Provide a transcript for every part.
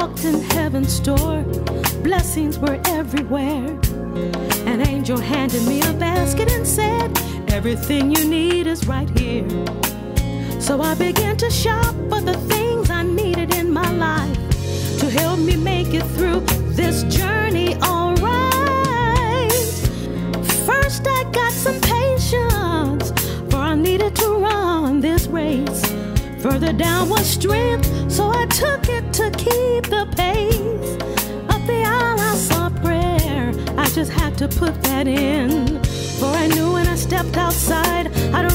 walked in heaven's store, blessings were everywhere. An angel handed me a basket and said, Everything you need is right here. So I began to shop for the things I needed in my life to help me make it through this journey alright. First, I got some Further down was strength, so I took it to keep the pace. Up the aisle, I saw prayer. I just had to put that in. For I knew when I stepped outside, I'd run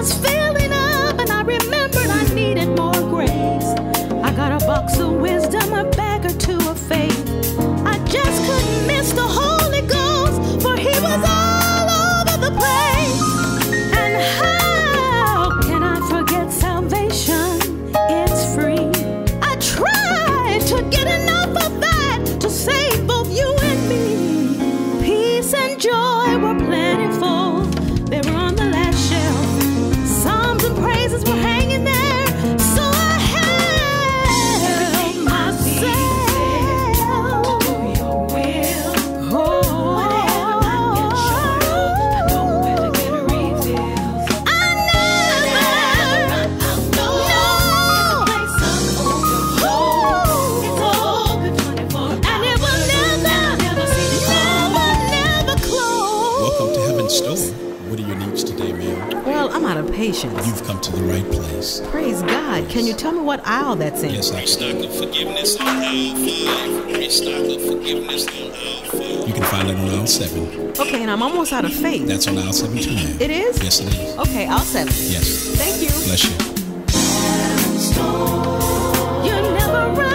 was filling up, and I remembered I needed more grace. I got a box of wisdom, a bag or two of faith. I just couldn't miss the Holy Ghost, for He was all over the place. And how can I forget salvation? It's free. I tried to get enough of that to save both you and me. Peace and joy out of patience. You've come to the right place. Praise God. Can you tell me what aisle that's in? Yes, I Stock of forgiveness on aisle five. Restock of forgiveness on aisle five. You can find it on aisle seven. Okay, and I'm almost out of faith. That's on aisle seven too, ma'am. It is? Yes, it is. Okay, aisle seven. Yes. Thank you. Bless you. You never run out of what you